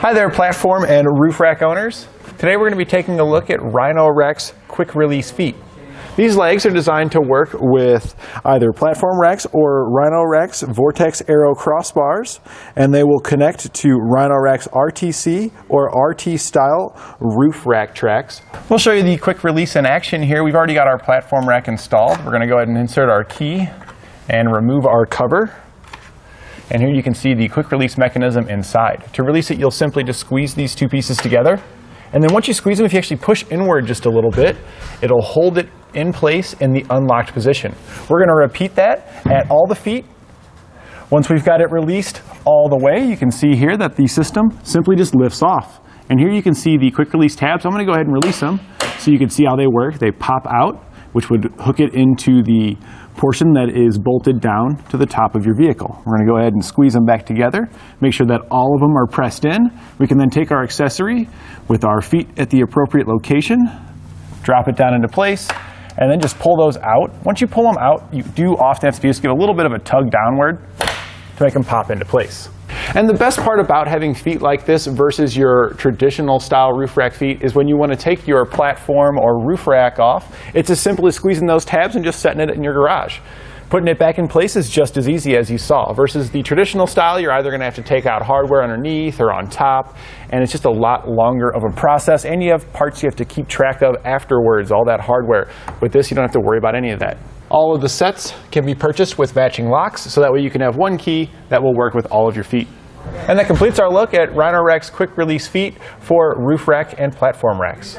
Hi there, platform and roof rack owners. Today we're going to be taking a look at Rhino-Rack's quick release feet. These legs are designed to work with either platform racks or Rhino-Rack's Vortex Aero crossbars, and they will connect to Rhino-Rack's RTC or RT style roof rack tracks. We'll show you the quick release in action here. We've already got our platform rack installed. We're going to go ahead and insert our key and remove our cover. And here you can see the quick release mechanism inside. To release it, you'll simply just squeeze these two pieces together. And then once you squeeze them, if you actually push inward just a little bit, it'll hold it in place in the unlocked position. We're going to repeat that at all the feet. Once we've got it released all the way, you can see here that the system simply just lifts off. And here you can see the quick release tabs. I'm going to go ahead and release them so you can see how they work. They pop out which would hook it into the portion that is bolted down to the top of your vehicle. We're going to go ahead and squeeze them back together, make sure that all of them are pressed in. We can then take our accessory with our feet at the appropriate location, drop it down into place, and then just pull those out. Once you pull them out, you do often have to just give a little bit of a tug downward to make them pop into place. And the best part about having feet like this versus your traditional style roof rack feet is when you want to take your platform or roof rack off, it's as simple as squeezing those tabs and just setting it in your garage. Putting it back in place is just as easy as you saw. Versus the traditional style, you're either going to have to take out hardware underneath or on top, and it's just a lot longer of a process. And you have parts you have to keep track of afterwards, all that hardware. With this, you don't have to worry about any of that. All of the sets can be purchased with matching locks, so that way you can have one key that will work with all of your feet. And that completes our look at Rhino-Rack's quick release feet for roof rack and platform racks.